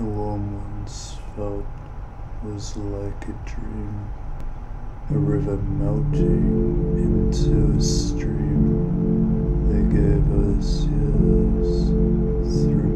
the warm ones felt was like a dream, a river melting into a stream. They gave us years through